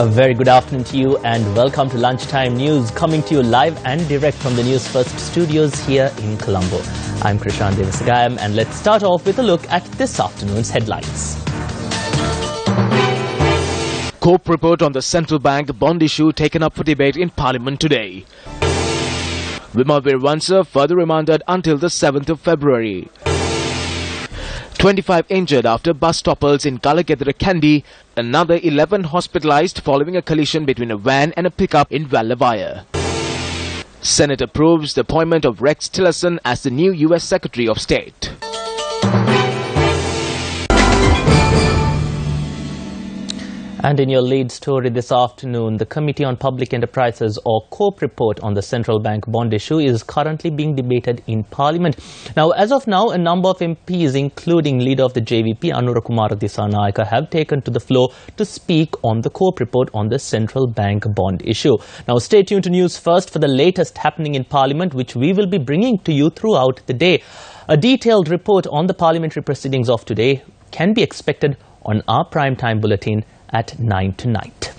A very good afternoon to you and welcome to Lunchtime News coming to you live and direct from the News First studios here in Colombo. I'm Krishan Devasagayam and let's start off with a look at this afternoon's headlines. COPE report on the central bank bond issue taken up for debate in Parliament today. Vimal Weerawansa further remanded until the 7th of February. 25 injured after bus topples in Galagedara Kandy. Another 11 hospitalized following a collision between a van and a pickup in Wellawaya. Senate approves the appointment of Rex Tillerson as the new U.S. Secretary of State. And in your lead story this afternoon, the Committee on Public Enterprises or COPE report on the central bank bond issue is currently being debated in Parliament. Now, as of now, a number of MPs, including leader of the JVP, Anura Kumara Dissanayake, have taken to the floor to speak on the COPE report on the central bank bond issue. Now, stay tuned to News First for the latest happening in Parliament, which we will be bringing to you throughout the day. A detailed report on the parliamentary proceedings of today can be expected on our prime time bulletin at 9 tonight.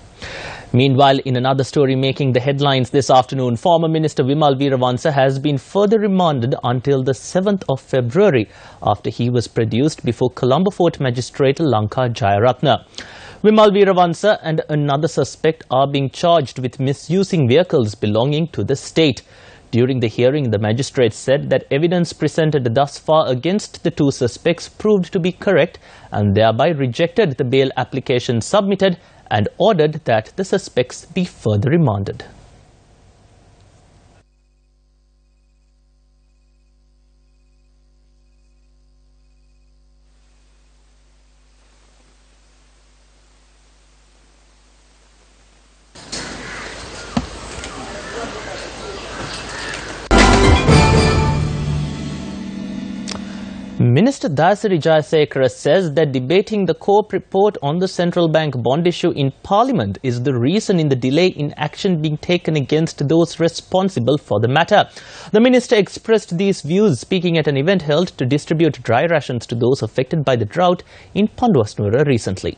Meanwhile, in another story making the headlines this afternoon, former Minister Vimal Weerawansa has been further remanded until the 7th of February after he was produced before Colombo Fort Magistrate Lanka Jayaratne. Vimal Weerawansa and another suspect are being charged with misusing vehicles belonging to the state. During the hearing, the magistrate said that evidence presented thus far against the two suspects proved to be correct and thereby rejected the bail application submitted and ordered that the suspects be further remanded. Minister Dayasiri Jayasekara says that debating the COPE report on the central bank bond issue in Parliament is the reason in the delay in action being taken against those responsible for the matter. The minister expressed these views speaking at an event held to distribute dry rations to those affected by the drought in Panduwasnuwara recently.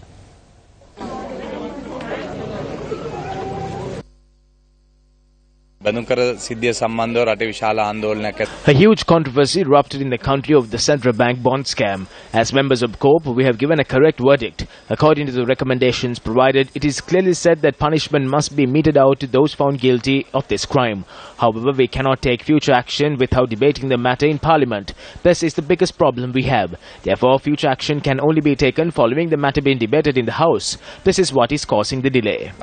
A huge controversy erupted in the country over the central bank bond scam. As members of COPE, we have given a correct verdict. According to the recommendations provided, it is clearly said that punishment must be meted out to those found guilty of this crime. However, we cannot take future action without debating the matter in Parliament. This is the biggest problem we have. Therefore, future action can only be taken following the matter being debated in the House. This is what is causing the delay.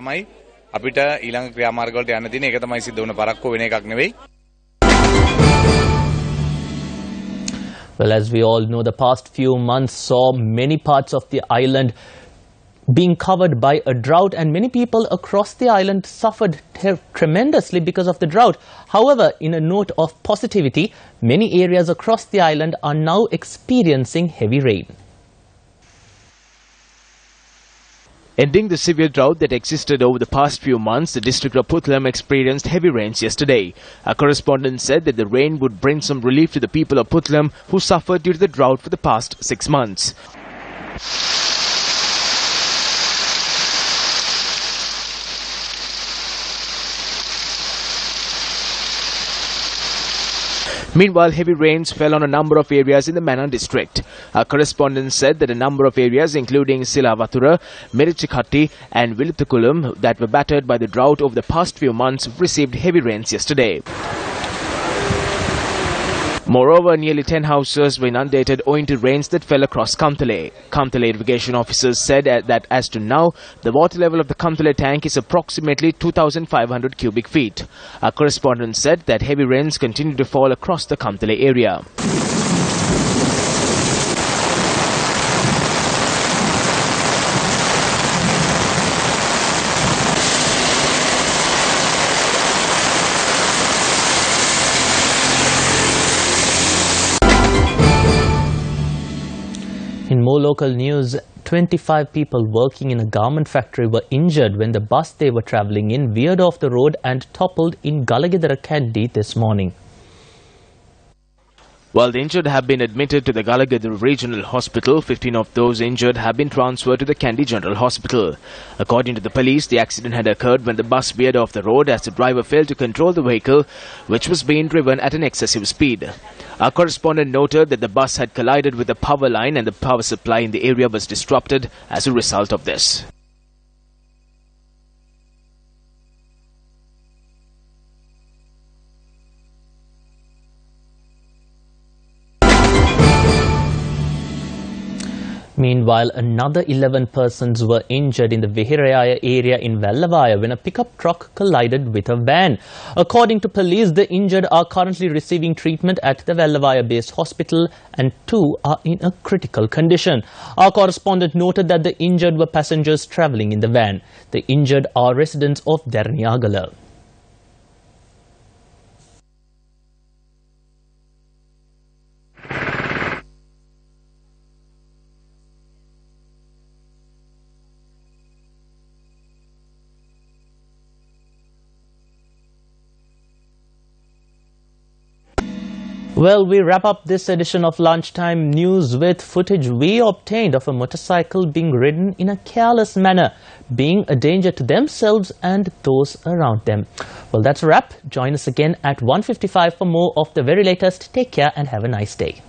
තමයි අපිට ඊළඟ ක්‍රියාමාර්ගවලට යන්න තියෙන ඒක තමයි සිද්ධ වුණ පරක්කු වෙන එකක් නෙවෙයි Well, as we all know, the past few months saw many parts of the island being covered by a drought, and many people across the island suffered ter- tremendously because of the drought. However, in a note of positivity, many areas across the island are now experiencing heavy rain. Ending the severe drought that existed over the past few months, the district of Puttalam experienced heavy rains yesterday. Our correspondent said that the rain would bring some relief to the people of Puttalam who suffered due to the drought for the past six months. Meanwhile, heavy rains fell on a number of areas in the Mannar district. Our correspondent said that a number of areas, including Silavatura, Marichchukaddi, and Viluthukulam, that were battered by the drought over the past few months, received heavy rains yesterday. Moreover, nearly 10 houses were inundated owing to rains that fell across Kantale. Kantale irrigation officers said uh, that as to now, the water level of the Kantale tank is approximately 2,500 cubic feet. Our correspondent said that heavy rains continue to fall across the Kantale area. More local news, 25 people working in a garment factory were injured when the bus they were travelling in veered off the road and toppled in Galagedara Kandy this morning. While the injured have been admitted to the Galagedara Regional Hospital, 15 of those injured have been transferred to the Kandy General Hospital. According to the police, the accident had occurred when the bus veered off the road as the driver failed to control the vehicle, which was being driven at an excessive speed. Our correspondent noted that the bus had collided with a power line and the power supply in the area was disrupted as a result of this. Meanwhile, another 11 persons were injured in the Vihiraya area in Wellawaya when a pickup truck collided with a van. According to police, the injured are currently receiving treatment at the Wellawaya based hospital and two are in a critical condition. Our correspondent noted that the injured were passengers travelling in the van. The injured are residents of Deraniyagala. Well, we wrap up this edition of Lunchtime News with footage we obtained of a motorcycle being ridden in a careless manner, being a danger to themselves and those around them. Well, that's a wrap. Join us again at 1.55 for more of the very latest. Take care and have a nice day.